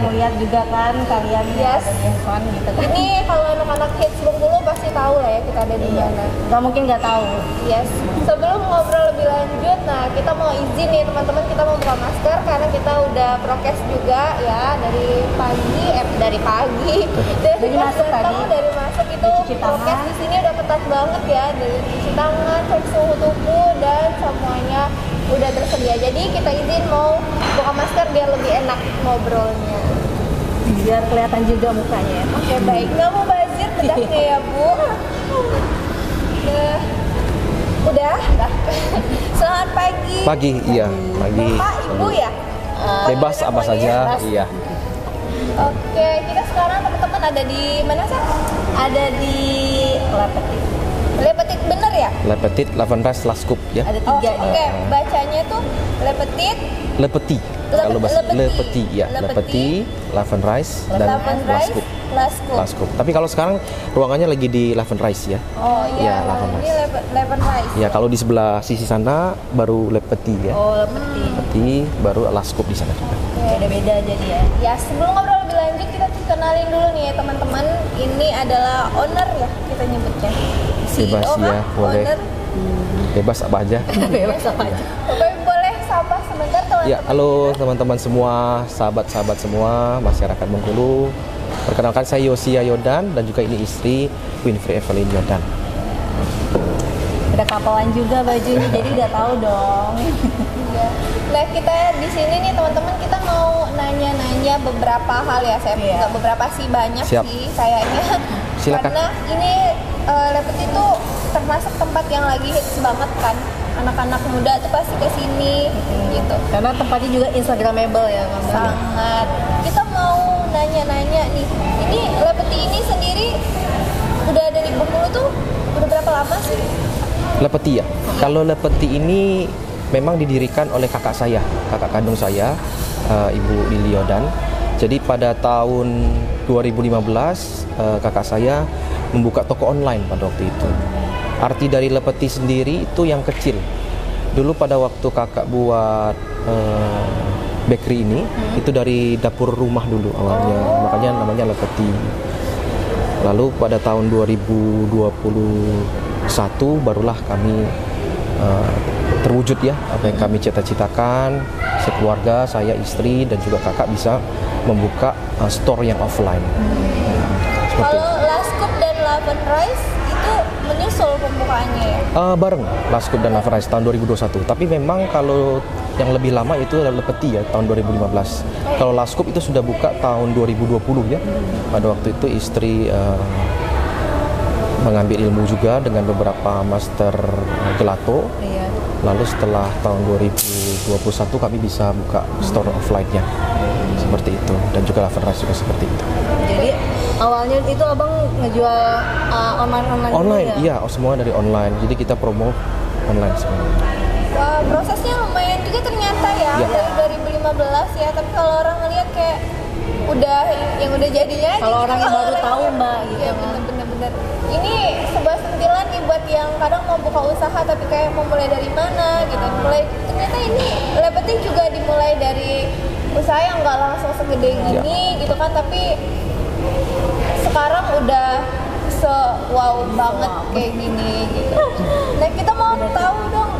ngeliat juga kan kalian Yes. di handphone gitu kan. Ini kalau anak-anak hits Bengkulu pasti tahu lah ya kita ada di Iya. mana. Nggak mungkin nggak tahu. Yes. Sebelum ngobrol lebih lanjut, nah kita mau izin nih teman-teman kita mau buka masker karena kita udah prokes juga ya dari pagi, eh dari pagi, dari, Dari masuk datang, tadi. dari masuk itu prokes di sini udah ketat banget ya dari cuci tangan, cek suhu tubuh dan semuanya udah tersedia. Jadi kita izin mau buka masker biar lebih enak ngobrolnya. Biar kelihatan juga mukanya. ya. Oke baik, nggak mau bazir bedaknya ya Bu. Udah, udah. Selamat pagi. Pagi, iya, pagi. Bapak, Ibu ya. Bebas apa saja, iya. Oke, kita sekarang teman-teman ada di mana sih? Ada di Lepetit. Lepetit bener ya? Lepetit, Lavenras, Laskup ya. Ada Oh, tiga Oke, nih. bacanya tuh Lepetit, Lepeti. Lep- Kalau bahasa lepeti. Lepeti, ya. Lepeti. Lepeti, Lavenrise dan Laskup. Laskup. Laskup. Tapi kalau sekarang ruangannya lagi di Lavenrise ya. Oh iya, Iya, kalau Lavenrise. ini Lep- Levenrise. Ya, kalau di sebelah sisi sana baru Lepeti ya. Oh, Lepeti. Lepeti baru Laskup di sana juga. Beda-beda jadi ya. Ya sebelum ngobrol lebih lanjut kita kenalin dulu nih ya teman-teman. Ini adalah owner ya kita nyebutnya. Bebas CEO ya, boleh. Owner. Bebas apa aja. Bebas apa aja. Bapak boleh sapa sebentar teman-teman. Ya, halo teman-teman semua, sahabat-sahabat semua, masyarakat Bengkulu. Perkenalkan saya Yosia Yodan dan juga ini istri Winfrey Evelyn Yodan. Ada kapalan juga bajunya, jadi udah tahu dong. Iya. Nah kita di sini nih teman-teman kita mau nanya-nanya beberapa hal ya saya Iya. nggak beberapa sih banyak Siap. sih kayaknya. Silakan. Karena ini uh, Lepet itu termasuk tempat yang lagi hits banget kan. Anak-anak muda tuh pasti ke sini gitu. Karena tempatnya juga instagramable ya, Mbak. Sangat. Kita mau nanya-nanya nih. Ini Lepeti ini sendiri udah ada di Bengkulu tuh udah berapa lama sih? Lepeti ya. Kalau Lepeti ini memang didirikan oleh kakak saya, kakak kandung saya, eh, Ibu Lili Yodan. Jadi pada tahun 2015 eh, kakak saya membuka toko online pada waktu itu. Arti dari Lepeti sendiri itu yang kecil. Dulu pada waktu kakak buat eh, bakery ini itu dari dapur rumah dulu awalnya, makanya namanya Lepeti. Lalu pada tahun 2021 barulah kami uh, terwujud ya apa yang kami cita-citakan sekeluarga saya istri dan juga kakak bisa membuka uh, store yang offline. Seperti Kalau Laven Rice itu menyusul pembukaannya ya? Uh, bareng Laskup dan Laverise tahun 2021. Tapi memang kalau yang lebih lama itu adalah Lepeti ya tahun 2015. Kalau Laskup itu sudah buka tahun 2020 ya. Pada waktu itu istri uh, mengambil ilmu juga dengan beberapa master gelato. Iya. Lalu setelah tahun 2021 kami bisa buka store offline-nya. Seperti itu dan juga Laverise juga seperti itu. Jadi awalnya itu abang ngejual uh, online online Online, iya, semua dari online. Jadi kita promo online semua. Wah, prosesnya lumayan juga ternyata ya Iya. dari 2015 ya. Tapi kalau orang ngeliat kayak udah yang udah jadinya Kalau gitu. orang yang baru orang tahu, Mbak, gitu Iya kan. bener bener bener. Ini sebuah sentilan nih buat yang kadang mau buka usaha tapi kayak mau mulai dari mana gitu. Mulai ternyata ini Lepeti juga dimulai dari usaha yang nggak langsung segede Iya. gini gitu kan tapi sekarang udah se wow banget kayak gini gitu. Nah kita mau tahu dong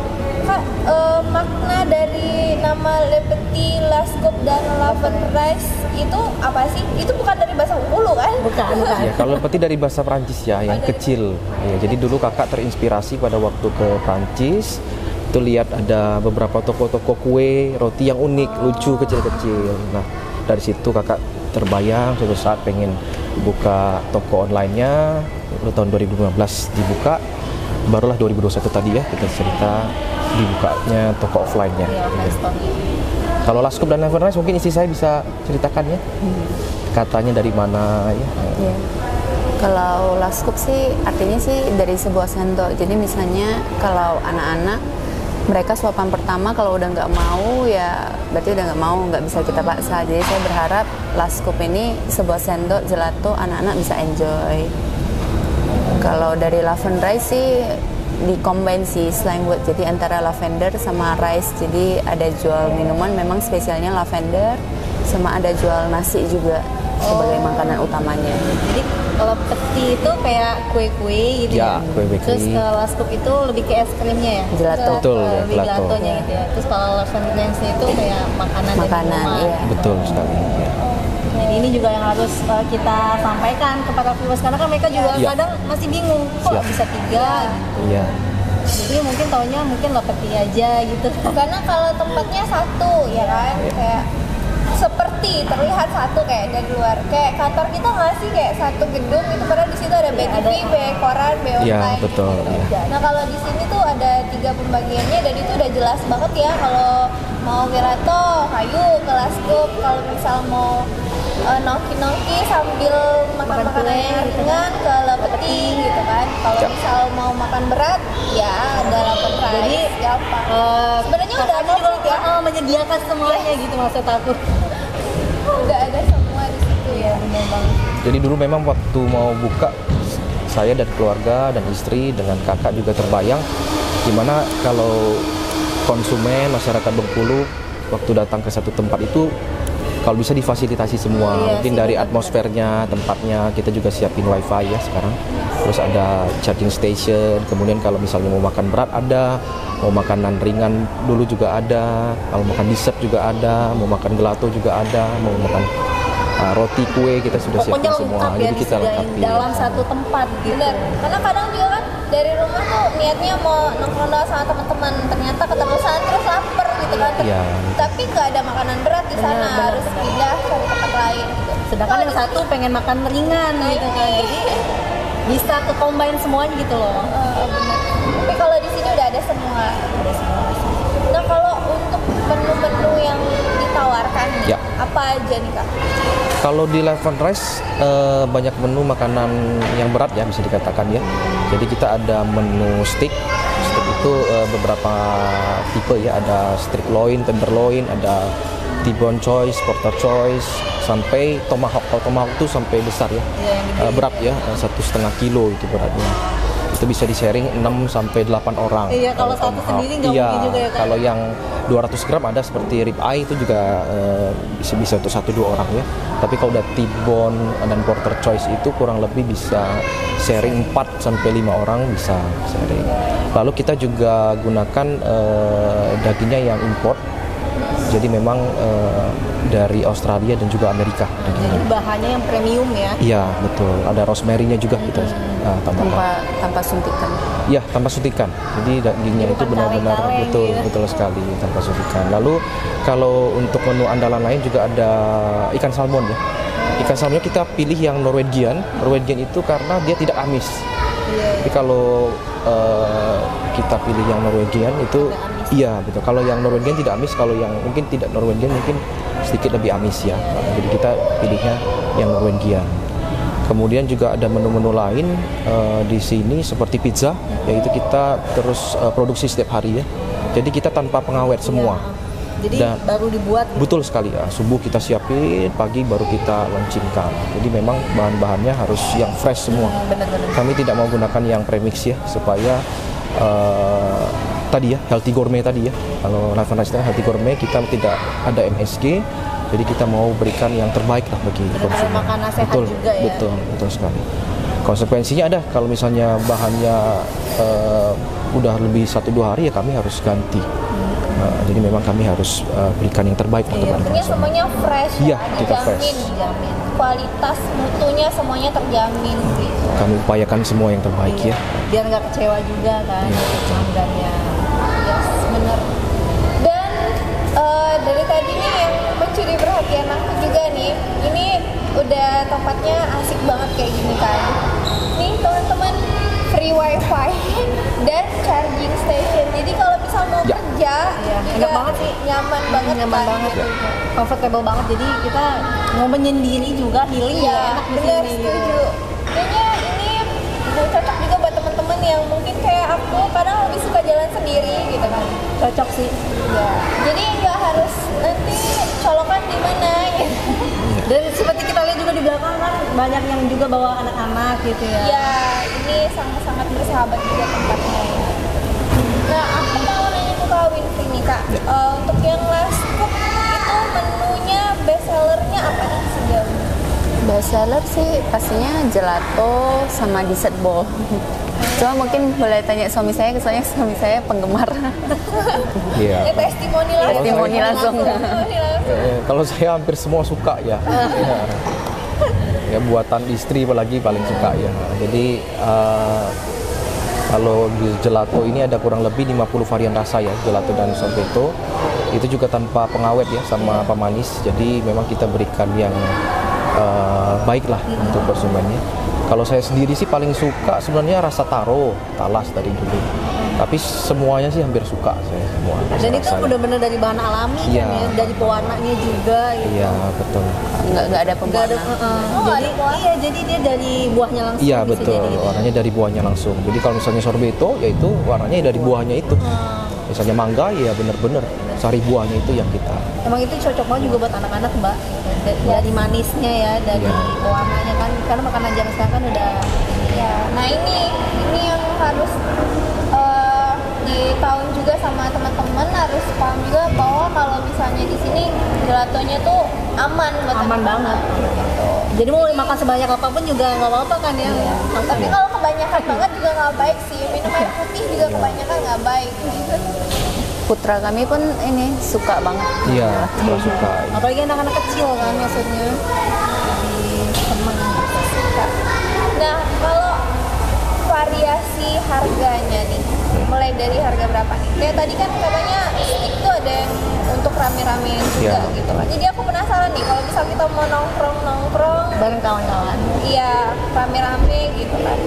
kak eh, makna dari nama Lepeti, Laskup dan Laven Rice itu apa sih? Itu bukan dari bahasa Ulu kan? Bukan, bukan. Ya, kalau lepeti dari bahasa Prancis ya, yang kecil. Ya, jadi dulu kakak terinspirasi pada waktu ke Prancis, itu lihat ada beberapa toko-toko kue, roti yang unik, lucu, kecil-kecil. Nah, dari situ kakak terbayang suatu saat pengen buka toko online-nya. Lalu tahun 2015 dibuka, barulah 2021 tadi ya kita cerita dibukanya toko offline-nya. Store. Kalau Laskup dan Evernice mungkin istri saya bisa ceritakan ya. Katanya dari mana ya? Iya. Kalau laskup sih artinya sih dari sebuah sendok. Jadi misalnya kalau anak-anak mereka suapan pertama kalau udah nggak mau ya berarti udah nggak mau nggak bisa kita paksa. Jadi saya berharap laskup ini sebuah sendok gelato anak-anak bisa enjoy. Kalau dari lavender rice sih di combine sih slang word jadi antara lavender sama rice jadi ada jual minuman memang spesialnya lavender sama ada jual nasi juga sebagai makanan utamanya Jadi kalau peti itu kayak kue-kue gitu Ya, kue bakery. Terus kalau laskup itu lebih ke es krimnya ya. Gelato. Betul, Eh, ya, lebih gelato. gelatonya gitu ya. Terus kalau dance itu kayak makanan, Makanan, minuman. iya. Betul sekali. ya. Jadi ini juga yang harus uh, kita sampaikan kepada viewers karena kan mereka juga Iya. kadang masih bingung kok Siap. bisa tiga. Iya. Jadi mungkin taunya mungkin lah peti aja gitu. karena kalau tempatnya satu ya kan kayak seperti terlihat satu kayak dari luar kayak kantor kita nggak sih kayak satu gedung itu padahal di situ ada BTV, B koran, B Iya, online betul, gitu. iya. Nah kalau di sini tuh ada tiga pembagiannya dan itu udah jelas banget ya kalau mau gelato, kayu, kelas cup, kalau misal mau eh, nongki-nongki sambil makan Makan makanan yang ringan ke lepeti gitu kan. Kalau Ya. misal mau makan berat ya ada lepet Jadi, rice gampang. Eh, Sebenarnya udah kakaknya juga ya. uh, menyediakan semuanya gitu maksud aku. Udah ada semua di situ ya banget. Jadi dulu memang waktu mau buka saya dan keluarga dan istri dengan kakak juga terbayang gimana kalau konsumen masyarakat Bengkulu waktu datang ke satu tempat itu kalau bisa difasilitasi semua Iya mungkin sih, dari atmosfernya tempatnya kita juga siapin wifi ya sekarang. Terus ada charging station kemudian kalau misalnya mau makan berat ada mau makanan ringan dulu juga ada kalau makan dessert juga ada mau makan gelato juga ada mau makan uh, roti kue kita sudah Pokoknya siapin semua. ya jadi kita lengkapi. dalam satu tempat gitu. benar. Karena kadang juga kan dari rumah tuh niatnya mau nongkrong doang sama teman-teman. Ternyata keterusan terus lapar gitu kan Iya. tapi nggak ada makanan berat di sana Benar, benar, harus benar. pindah cari tempat lain gitu Sedangkan Kalau yang di satu pengen makan ringan gitu kan. Jadi bisa ke combine semuanya gitu loh. Bener. Tapi kalau di sini udah ada semua. Nah kalau untuk menu-menu yang ditawarkan Ya. apa aja nih kak? Kalau di Eleven Rice eh, banyak menu makanan yang berat ya bisa dikatakan ya. Jadi kita ada menu steak. Itu eh, beberapa tipe ya. Ada steak loin, tenderloin, ada T-bone choice, porter choice, sampai tomahawk. Kalau tomahawk itu sampai besar ya. Gede. Eh, berat ya, eh, satu setengah kilo itu beratnya. Itu bisa di sharing 6 sampai 8 orang. Iya, kalau satu tomahawk. sendiri nggak Iya, mungkin juga ya, Kak. Kalau yang 200 gram ada seperti rib eye itu juga eh, bisa bisa untuk satu dua orang ya. Tapi kalau udah T-bone dan porter choice itu kurang lebih bisa sharing 4 sampai 5 orang bisa sharing. Lalu kita juga gunakan eh, dagingnya yang import. Jadi memang eh, dari Australia dan juga Amerika. Jadi bahannya yang premium ya. Iya betul. Ada rosemary-nya juga kita uh, tambahkan. tanpa tanpa suntikan Iya tanpa suntikan. Jadi dagingnya Jadi itu benar-benar betul gitu. betul sekali tanpa suntikan. Lalu kalau untuk menu andalan lain juga ada ikan salmon ya. Ikan salmonnya kita pilih yang Norwegian. Norwegian itu karena dia tidak amis. Iya. Jadi kalau eh, kita pilih yang Norwegian itu iya betul. Kalau yang Norwegian tidak amis, kalau yang mungkin tidak Norwegian mungkin sedikit lebih amis ya. Jadi kita pilihnya yang Norwegian. Kemudian juga ada menu-menu lain eh, di sini seperti pizza, yaitu kita terus eh, produksi setiap hari ya. Jadi kita tanpa pengawet semua. Jadi Dan- baru dibuat Betul sekali ya. Subuh kita siapin, pagi baru kita launchingkan. Jadi memang bahan-bahannya harus yang fresh semua. benar-benar. Kami tidak mau gunakan yang premix ya supaya eh, tadi ya healthy gourmet tadi ya. Kalau and Lifestyle healthy gourmet kita tidak ada MSG. Jadi kita mau berikan yang terbaik lah bagi konsumen. makanan sehat betul, juga ya. Betul, betul sekali. Konsekuensinya ada kalau misalnya bahannya eh, udah lebih satu dua hari ya kami harus ganti. Eh, jadi memang kami harus eh, berikan yang terbaik lah kepada konsumen. semuanya fresh Iya, ya, kita dijamin, fresh. dijamin. Kualitas mutunya semuanya terjamin gitu. Kami upayakan semua yang terbaik ya. biar nggak kecewa juga kan Iya, pelanggannya. Yes, bener. Dan eh, dari tadi nih yang mencuri perhatian aku juga nih, ini udah tempatnya asik banget kayak gini kan. Nih teman-teman free wifi dan charging station. Jadi kalau misal mau Ya. kerja, juga enak banget sih. nyaman banget nyaman kan. banget comfortable banget jadi kita mau menyendiri juga healing Iya, ya enak di sini setuju. Kayaknya ini cocok juga buat teman-teman yang mungkin kayak aku kadang lebih suka jalan sendiri gitu. Cocok sih Ya, jadi nggak harus nanti colokan di mana gitu. dan seperti kita lihat juga di belakang kan banyak yang juga bawa anak-anak gitu ya. Ya, ini sangat-sangat bersahabat juga tempatnya ya. Nah, aku mau nanya ke Kak Winfrey nih Kak. Ya. Eh, untuk yang last cook itu menunya best sellernya apa nih sejauh ini? Best seller sih pastinya gelato sama dessert bowl. Cuma mungkin boleh tanya suami saya, soalnya suami saya penggemar. Iya. Ya testimoni langsung. Testimoni langsung. Eh, kalau saya hampir semua suka ya. ya. Ya, buatan istri apalagi paling suka ya. Jadi eh, kalau di gelato ini ada kurang lebih 50 varian rasa ya, gelato dan sorbetto. Itu juga tanpa pengawet ya sama pemanis. Jadi memang kita berikan yang eh, baik lah untuk konsumennya. Kalau saya sendiri sih paling suka sebenarnya rasa taro, talas dari dulu. Tapi semuanya sih hampir suka saya semua. Dan itu benar-benar dari bahan alami Iya. kan ya, dari pewarnanya juga gitu. Iya, betul. Nggak, nggak ada Enggak ada pewarna. uh-uh. Oh, jadi ada pewarna. iya jadi dia dari buahnya langsung Iya bisa betul, jadi gitu. warnanya dari buahnya langsung. Jadi kalau misalnya sorbetto, yaitu warnanya dari buahnya itu. Misalnya mangga, ya bener-bener sari buahnya itu yang kita. Emang itu cocok banget juga buat anak-anak mbak dari, dari manisnya ya dari Iya. pewarnanya kan karena makanan zaman sekarang kan udah Ya, nah ini ini yang harus eh, ditahu juga sama teman-teman harus paham juga bahwa kalau misalnya di sini gelatonya tuh aman buat aman banget gitu. jadi mau makan sebanyak apa pun juga nggak apa-apa kan ya Iya. Tapi kalau kebanyakan banget juga nggak baik sih. Minum air putih juga kebanyakan nggak baik. Gitu. Putra kami pun ini suka banget. Iya, kita suka. apalagi anak-anak kecil kan maksudnya jadi seneng Nah, kalau variasi harganya nih, mulai dari harga berapa nih? Kayak tadi kan katanya stick tuh ada yang untuk rame-rame juga Iya. gitu kan. Jadi aku penasaran nih, kalau misal kita mau nongkrong-nongkrong, bareng kawan-kawan iya rame-rame gitu kan.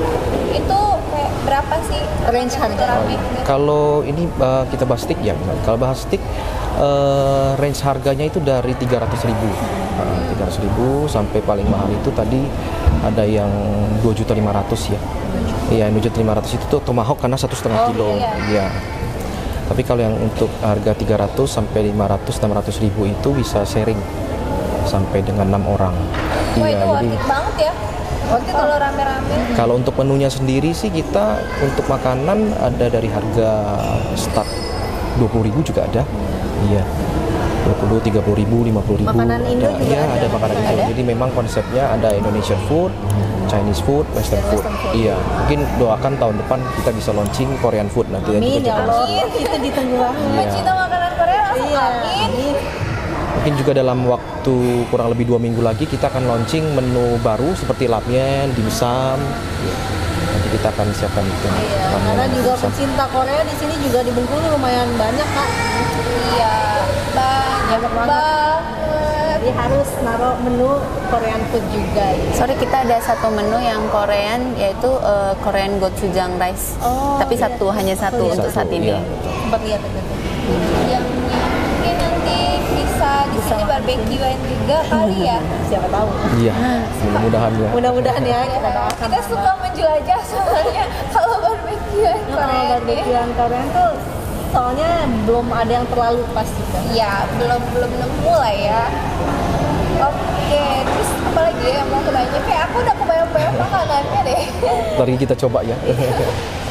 Itu kayak berapa sih Range harga. rame? gitu? Kalau ini uh, kita bahas stick ya, kalau bahas stick uh, range harganya itu dari 300.000 ribu, uh, 300 ribu sampai paling mahal itu tadi ada yang 2.500 ya. Iya, 2.500 itu tuh tomahawk karena satu setengah Oh, kilo. iya. Iya. Tapi kalau yang untuk harga 300 sampai 500 600 ribu itu bisa sharing sampai dengan enam orang. Wah itu worth jadi banget ya. It kalau rame-rame. kalau untuk menunya sendiri sih kita untuk makanan ada dari harga start 20.000 juga ada. Iya. 20, 30 ribu, 50 ribu. Makanan Indo juga Iya, ada. ada makanan Indo. Ada? Jadi memang konsepnya ada Indonesian food, Chinese food, Western food. Western food. Iya. Mungkin doakan tahun depan kita bisa launching Korean food nanti. amin ya jadi- Allah itu ditunggu banget Iya. Pecinta makanan Korea langsung iya amin. amin. Mungkin juga dalam waktu kurang lebih dua minggu lagi kita akan launching menu baru seperti lapien, dimsum. Iya. Nanti kita akan siapkan itu. Iya, karena juga dimsum. pecinta Korea di sini juga di Bengkulu lumayan banyak kak. Iya, banyak Banyak banget. Jadi harus naruh menu Korean food juga. Ya. Sorry kita ada satu menu yang Korean yaitu eh, Korean gochujang rice. Oh, Tapi iya. satu hanya satu Satu, untuk saat ini. iya. Sempat lihat itu. Yang mungkin nanti bisa di Bisa sini barbekyuan juga kali ya. Siapa tahu. Iya, mudah-mudahan ya. Mudah-mudahan ya kita doakan. Kita suka menjelajah soalnya kalau barbekyuan Nah, Korea ini. barbekyuan Korean tuh soalnya belum ada yang terlalu pas juga. Ya, belum belum nemu lah ya. Oke, terus apa lagi ya yang mau kebanyakan? Kayak aku udah kebayang-bayang makanannya deh. Tadi kita coba ya.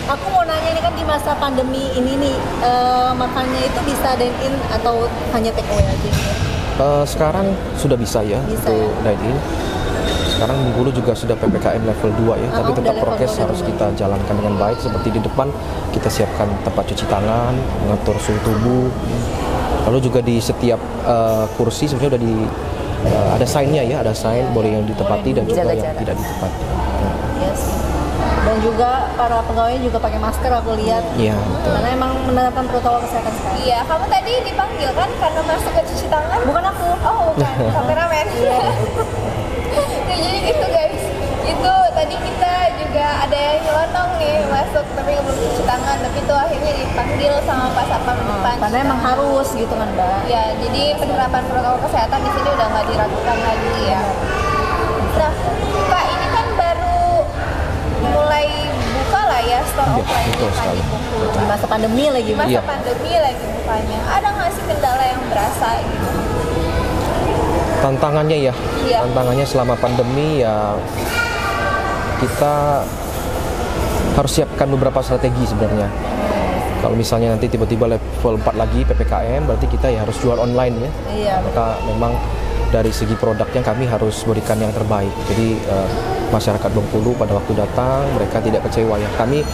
Aku mau nanya ini kan di masa pandemi ini nih eh, makannya itu bisa dine in atau hanya take away aja gitu? Eh, sekarang sudah bisa ya Bisa untuk dine in. Sekarang Bengkulu juga sudah PPKM level 2 ya, Ah, tapi tetap prokes harus kita jalankan dengan baik seperti di depan kita siapkan tempat cuci tangan, mengatur suhu tubuh. Lalu juga di setiap eh, kursi sebenarnya udah di eh, ada sign-nya ya, ada sign boleh yang ditempati dan juga Jaga yang jarak. tidak ditempati. Nah, Yes. Dan juga para pegawai juga pakai masker aku lihat. Iya, betul. Karena emang menerapkan protokol kesehatan sekarang. Iya, kamu tadi dipanggil kan karena masuk ke cuci tangan? Bukan aku. Oh, bukan. Kameramen. Iya. Ya, jadi gitu guys. Itu tadi kita juga ada yang nyelonong nih masuk tapi belum cuci tangan tapi itu akhirnya dipanggil sama Pak Satpam depan. Karena emang harus gitu kan mbak. Ya, jadi penerapan protokol kesehatan di sini udah nggak diragukan lagi ya. Nah, Kak ini kan baru mulai buka lah ya store Iya, offline betul sekali. di Bengkulu. Di masa pandemi lagi Di masa Iya. pandemi lagi bukanya. Ada nggak sih kendala yang berasa gitu? Tantangannya ya, Iya. tantangannya selama pandemi ya kita harus siapkan beberapa strategi sebenarnya. Kalau misalnya nanti tiba-tiba level 4 lagi PPKM, berarti kita ya harus jual online ya. Iya. Maka memang dari segi produknya kami harus berikan yang terbaik. Jadi eh, masyarakat Bengkulu pada waktu datang mereka tidak kecewa ya. Kami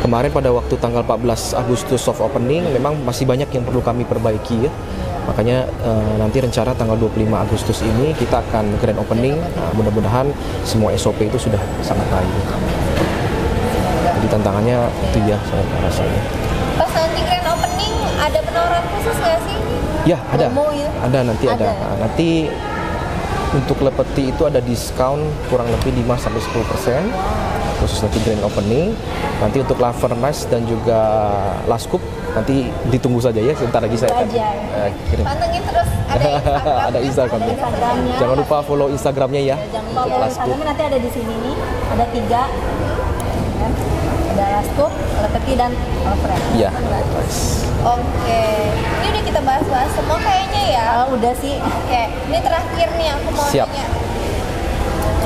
kemarin pada waktu tanggal 14 Agustus soft opening memang masih banyak yang perlu kami perbaiki ya. Makanya eh, nanti rencana tanggal 25 Agustus ini kita akan grand opening. Nah, mudah-mudahan semua SOP itu sudah sangat baik. Jadi tantangannya itu ya saya rasanya. Pas nanti grand opening ada penawaran khusus nggak sih? Ya, ada. Promo ya? Ada nanti ada. Ada. Nah, nanti untuk lepeti itu ada diskon kurang lebih 5 sampai 10% khusus nanti grand opening. Nanti untuk Nice dan juga Laskup nanti ditunggu saja ya sebentar lagi saya akan eh, kirim. Pantengin terus ada Instagram. ada Instagramnya. Instagramnya. Jangan lupa follow Instagramnya ya. Jangan lupa follow. Instagramnya nanti ada di sini nih. Ada tiga. Kan? Ada Laskup, Lepeti, dan Alfred. Iya. Oke, ini udah kita bahas-bahas semua kayaknya ya. Ah, udah sih. Oke, ini terakhir nih aku mau Siap. tanya.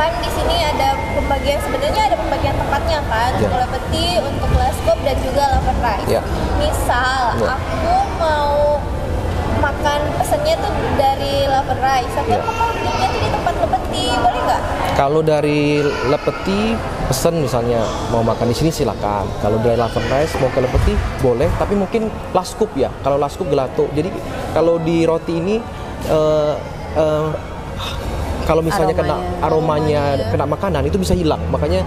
Kan di sini ada pembagian sebenarnya ada pembagian tempatnya kan, Ya. untuk peti, untuk leskop dan juga lavan rice. Ya. Misal Ya. aku mau makan pesennya tuh dari lavan rice, aku Ya. mau belinya tuh di tempat lepeti, boleh nggak? Kalau dari Lepeti pesen misalnya mau makan di sini silakan. Kalau dari Laven Rice mau ke Lepeti boleh, tapi mungkin laskup ya. Kalau laskup gelato. Jadi kalau di roti ini eh, eh, kalau misalnya kena aromanya kena makanan itu bisa hilang. Makanya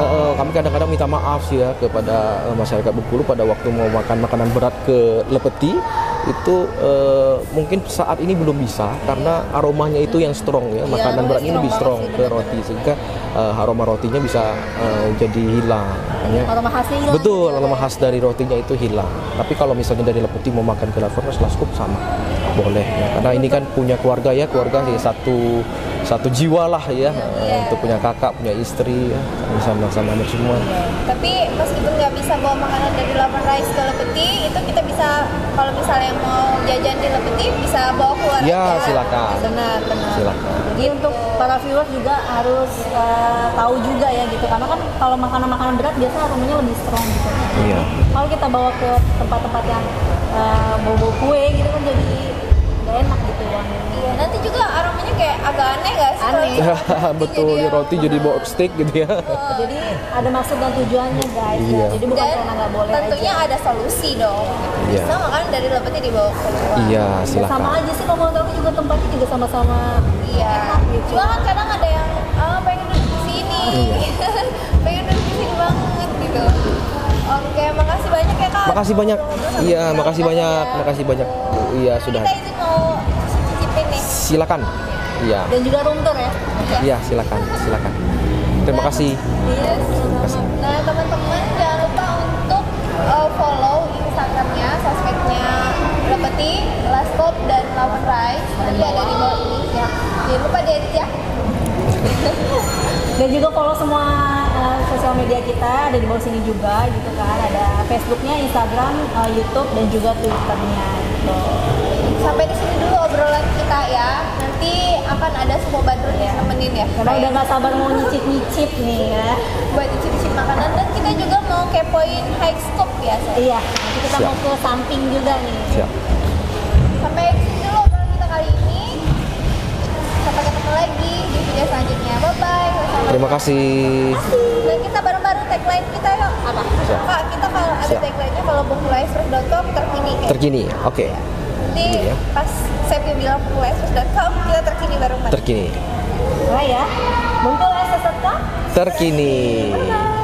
eh, kami kadang-kadang minta maaf sih ya kepada eh, masyarakat Bengkulu pada waktu mau makan makanan berat ke Lepeti itu eh, mungkin saat ini belum bisa karena aromanya itu yang strong ya. Makanan aromanya beratnya lebih strong ke sih, roti sehingga eh, aroma rotinya bisa eh, jadi hilang. Makanya Aroma khasnya hilang. Betul, aroma khas dari rotinya itu hilang. Tapi kalau misalnya dari lepeti mau makan ke Lafornas, laskup sama, boleh. Ya, karena ini kan punya keluarga ya, keluarga ya satu satu jiwa lah ya, eh, untuk punya kakak, punya istri, ya, bisa sama semua. Tapi meskipun nggak bisa bawa makanan dari Lavan Rice ke Lepeti, itu kita bisa kalau misalnya mau jajan di Lepeti bisa bawa keluar Ya aja. silakan, Benar, benar. silakan. Jadi untuk para viewers juga harus eh, tahu juga ya gitu karena kan kalau makanan-makanan berat biasa aromanya lebih strong gitu. Iya. Kalau kita bawa ke tempat-tempat yang eh, bau-bau kue gitu kan jadi nggak enak gitu wanginya. Iya, nanti juga aromanya kayak agak aneh nggak sih? Aneh. Betul, jadi ya, roti jadi bau steak gitu ya. Jadi ada maksud dan tujuannya guys Iya. ya. Jadi bukan dan karena nggak boleh tentunya aja. ada solusi dong. Iya. Bisa makanan dari Lepeti dibawa keluar. Iya, Ya, sama silakan. aja sih kalau menurut aku juga tempatnya juga sama-sama Iya. enak gitu. Cuma kan kadang ada yang ah pengen duduk di sini. Iya. pengen duduk di sini banget gitu. Oke, makasih banyak ya Kak. Makasih banyak. Iya, makasih banyak, makasih banyak. Iya, sudah. Kita izin mau cicipin nih. Silakan. Iya. Dan juga room tour ya. Iya, silakan, silakan. Terima kasih. Iya, kasih. Nah, teman-teman jangan lupa untuk uh, follow Instagramnya, sosmednya Lepeti, Laskop, dan Lawan Rice. Nanti ada di bawah ini ya. Jangan lupa diedit ya. Dan juga follow semua uh, sosial media kita ada di bawah sini juga gitu kan. Ada Facebooknya, Instagram, uh, YouTube dan juga Twitternya gitu. Sampai di sini dulu obrolan kita ya. Nanti akan ada semua badrun yang nemenin ya. Karena udah nggak sabar mau nyicip-nyicip nih ya. buat icip-icip makanan dan kita juga mau kepoin high scope ya. Say. Iya, nanti kita Siap. mau ke samping juga nih. Siap. Sampai ketemu lagi di video selanjutnya. Bye bye. Terima kasih. Dan kita bareng-bareng tagline kita yuk. Apa? Siap. Kak, kita kalau ada tagline-nya kalau bungkulaiexpress.com terkini kayak. Terkini. Oke. Nanti Iya. pas saya bilang bungkulaiexpress.com kita terkini bareng-bareng. Terkini. Nah ya, SSK Terkini. Bye.